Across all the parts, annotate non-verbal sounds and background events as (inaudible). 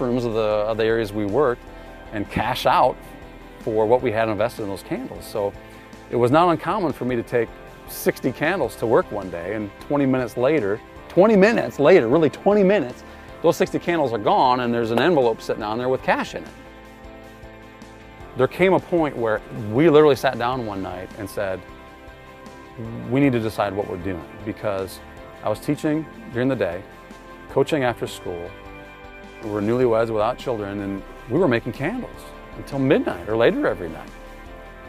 rooms of the, of the areas we worked and cash out for what we had invested in those candles. So it was not uncommon for me to take 60 candles to work one day and 20 minutes later, 20 minutes later, really 20 minutes, those 60 candles are gone and there's an envelope sitting on there with cash in it. There came a point where we literally sat down one night and said, we need to decide what we're doing because I was teaching during the day, coaching after school. We were newlyweds without children and we were making candles until midnight or later every night.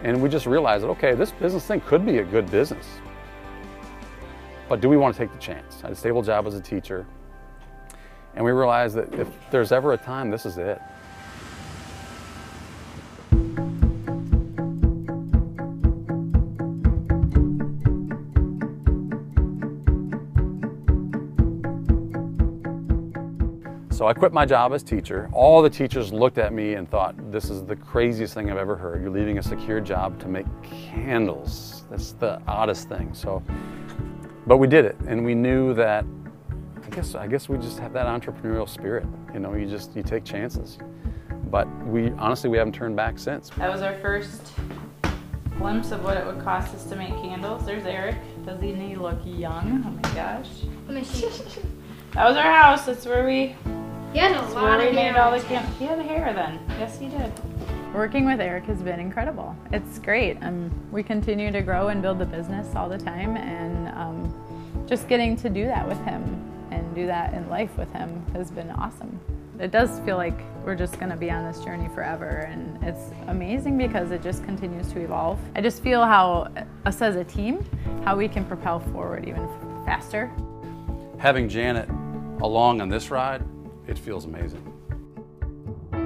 And we just realized that, okay, this business thing could be a good business. But do we want to take the chance? I had a stable job as a teacher. And we realized that if there's ever a time, this is it. So I quit my job as teacher. All the teachers looked at me and thought, this is the craziest thing I've ever heard. You're leaving a secure job to make candles. That's the oddest thing. So, but we did it and we knew that, I guess, I guess we just have that entrepreneurial spirit. You know, you just, you take chances. But we, honestly, we haven't turned back since. That was our first glimpse of what it would cost us to make candles. There's Eric. Doesn't he look young? Oh my gosh. Let me see. That was our house. That's where we He had a That's lot where we of hair all the camp. He had hair then. Yes, he did. Working with Eric has been incredible. It's great. Um, we continue to grow and build the business all the time, and um, just getting to do that with him and do that in life with him has been awesome. It does feel like we're just going to be on this journey forever, and it's amazing because it just continues to evolve. I just feel how us as a team, how we can propel forward even faster. Having Janet along on this ride, it feels amazing. You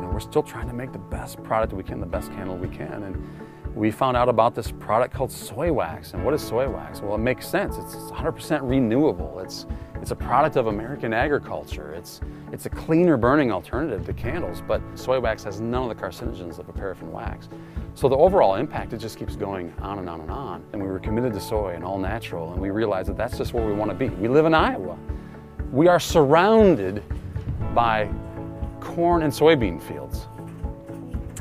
know, we're still trying to make the best product we can, the best candle we can. And we found out about this product called soy wax. And what is soy wax? Well, it makes sense. It's 100% renewable. It's, it's a product of American agriculture. It's, it's a cleaner burning alternative to candles, but soy wax has none of the carcinogens of a paraffin wax. So the overall impact, it just keeps going on and on and on. And we were committed to soy and all natural, and we realized that that's just where we want to be. We live in Iowa. We are surrounded by corn and soybean fields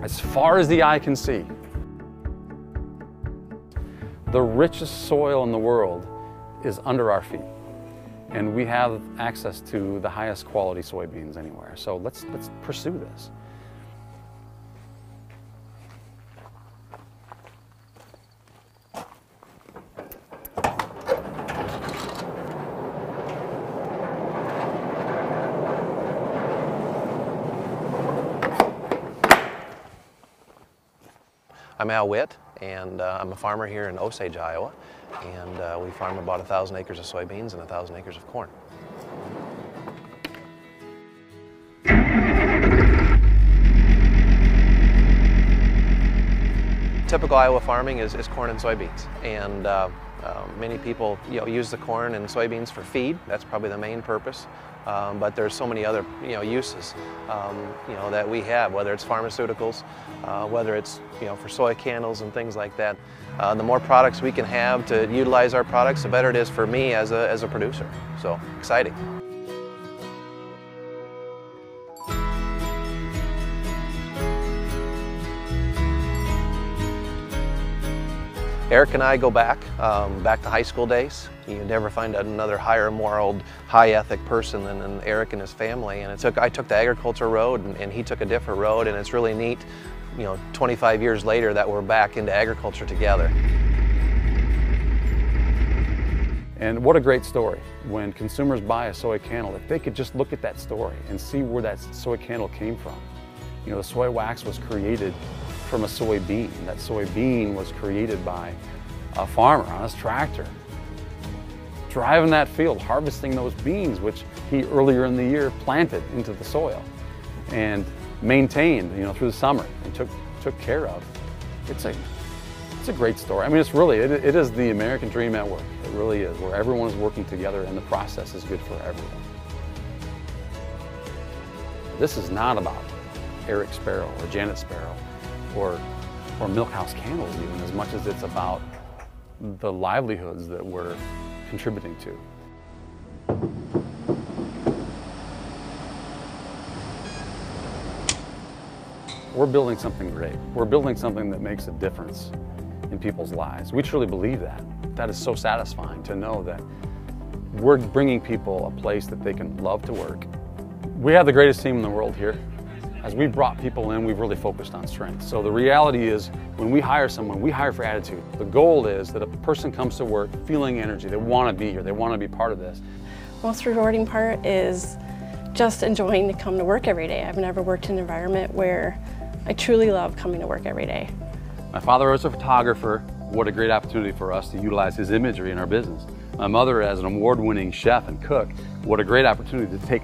as far as the eye can see. The richest soil in the world is under our feet. And we have access to the highest quality soybeans anywhere. So let's, let's pursue this. I'm Al Witt, and uh, I'm a farmer here in Osage, Iowa, and uh, we farm about a thousand acres of soybeans and a thousand acres of corn. Typical Iowa farming is, is corn and soybeans, and uh, uh, many people you know, use the corn and soybeans for feed. That's probably the main purpose. Um, but there's so many other you know uses um, you know that we have, whether it's pharmaceuticals, uh, whether it's you know for soy candles and things like that. Uh, the more products we can have to utilize our products, the better it is for me as a as a producer. So exciting. Eric and I go back, um, back to high school days. You never find another higher moral, high ethic person than, than Eric and his family. And it took, I took the agriculture road and, and he took a different road and it's really neat, you know, 25 years later that we're back into agriculture together. And what a great story. When consumers buy a soy candle, if they could just look at that story and see where that soy candle came from. You know, the soy wax was created from a soybean. That soybean was created by a farmer on his tractor, driving that field, harvesting those beans, which he earlier in the year planted into the soil and maintained, you know, through the summer and took, took care of. It's a, it's a great story. I mean, it's really, it, it is the American dream at work. It really is, where everyone is working together and the process is good for everyone. This is not about Eric Sparrow or Janet Sparrow or or Milkhouse Candles even, as much as it's about the livelihoods that we're contributing to. We're building something great. We're building something that makes a difference in people's lives. We truly believe that. That is so satisfying to know that we're bringing people a place that they can love to work. We have the greatest team in the world here. As we've brought people in, we've really focused on strength. So the reality is when we hire someone, we hire for attitude. The goal is that a person comes to work feeling energy. They want to be here. They want to be part of this. Most rewarding part is just enjoying to come to work every day. I've never worked in an environment where I truly love coming to work every day. My father was a photographer. What a great opportunity for us to utilize his imagery in our business. My mother, as an award-winning chef and cook, what a great opportunity to take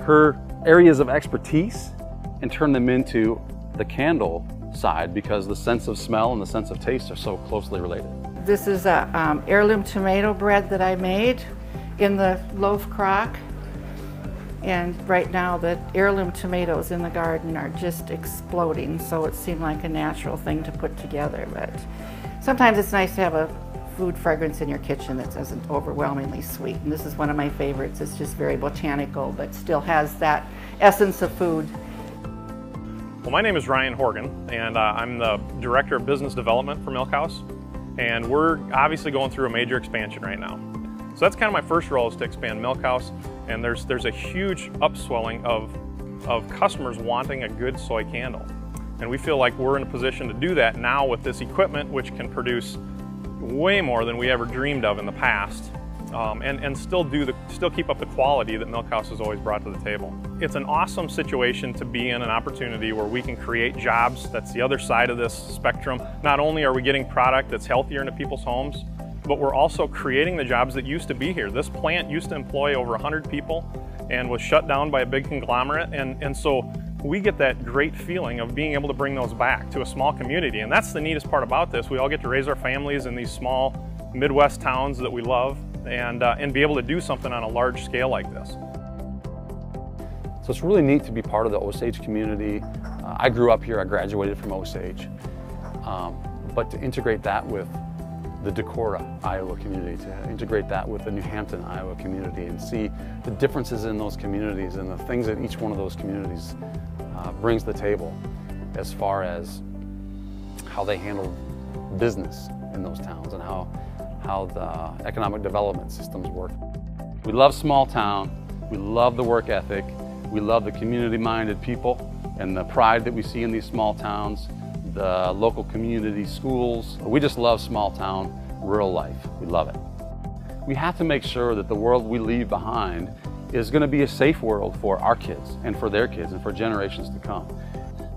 her areas of expertise and turn them into the candle side because the sense of smell and the sense of taste are so closely related. This is a um, heirloom tomato bread that I made in the loaf crock. And right now the heirloom tomatoes in the garden are just exploding, so it seemed like a natural thing to put together. But sometimes it's nice to have a food fragrance in your kitchen that isn't overwhelmingly sweet. And this is one of my favorites. It's just very botanical, but still has that essence of food. Well, my name is Ryan Horgan, and uh, I'm the Director of Business Development for Milkhouse. And we're obviously going through a major expansion right now. So that's kind of my first role is to expand Milkhouse and there's, there's a huge upswelling of, of customers wanting a good soy candle. And we feel like we're in a position to do that now with this equipment, which can produce way more than we ever dreamed of in the past. Um, and, and still do the, still keep up the quality that Milkhouse has always brought to the table. It's an awesome situation to be in, an opportunity where we can create jobs. That's the other side of this spectrum. Not only are we getting product that's healthier into people's homes, but we're also creating the jobs that used to be here. This plant used to employ over 100 people and was shut down by a big conglomerate. And, and so we get that great feeling of being able to bring those back to a small community. And that's the neatest part about this. We all get to raise our families in these small Midwest towns that we love and, uh, and be able to do something on a large scale like this. So it's really neat to be part of the Osage community. Uh, I grew up here, I graduated from Osage. Um, but to integrate that with the Decorah, Iowa community, to integrate that with the New Hampton, Iowa community and see the differences in those communities and the things that each one of those communities uh, brings to the table as far as how they handle business in those towns and how, how the economic development systems work. We love small town, we love the work ethic, we love the community-minded people and the pride that we see in these small towns the local community schools. We just love small town, rural life. We love it. We have to make sure that the world we leave behind is going to be a safe world for our kids and for their kids and for generations to come.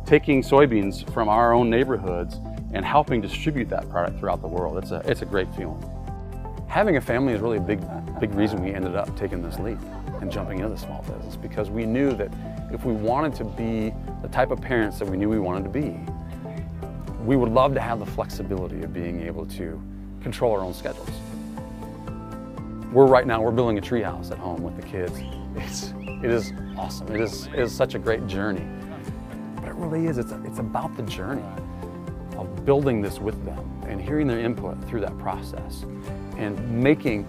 Taking soybeans from our own neighborhoods and helping distribute that product throughout the world, it's a, it's a great feeling. Having a family is really a big, big reason we ended up taking this leap and jumping into the small business because we knew that if we wanted to be the type of parents that we knew we wanted to be, we would love to have the flexibility of being able to control our own schedules. We're right now, we're building a treehouse at home with the kids. It's, it is awesome. It is, it is such a great journey. But it really is, it's, it's about the journey of building this with them hearing their input through that process and making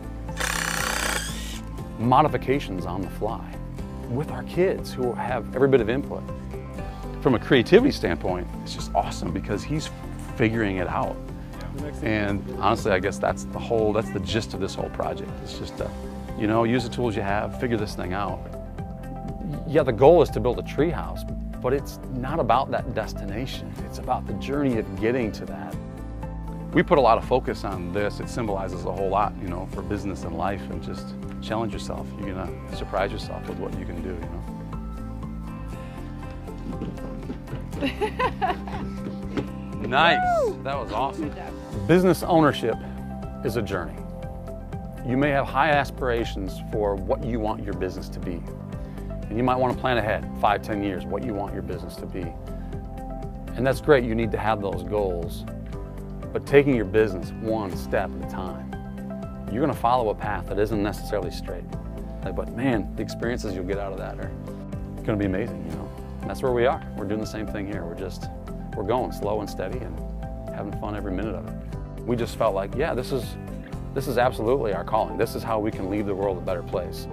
modifications on the fly with our kids who have every bit of input from a creativity standpoint, it's just awesome because he's figuring it out. And honestly, I guess that's the whole, that's the gist of this whole project. It's just, to, you know, use the tools you have, figure this thing out. Yeah, the goal is to build a treehouse, but it's not about that destination. It's about the journey of getting to that. We put a lot of focus on this. It symbolizes a whole lot, you know, for business and life and just challenge yourself. You're gonna surprise yourself with what you can do, you know. (laughs) nice. That was awesome. Business ownership is a journey. You may have high aspirations for what you want your business to be. And you might want to plan ahead, five, ten years, what you want your business to be. And that's great, you need to have those goals. But taking your business one step at a time, you're going to follow a path that isn't necessarily straight. But man, the experiences you'll get out of that are going to be amazing, you know. And that's where we are. We're doing the same thing here. We're just, we're going slow and steady and having fun every minute of it. We just felt like, yeah, this is, this is absolutely our calling. This is how we can leave the world a better place.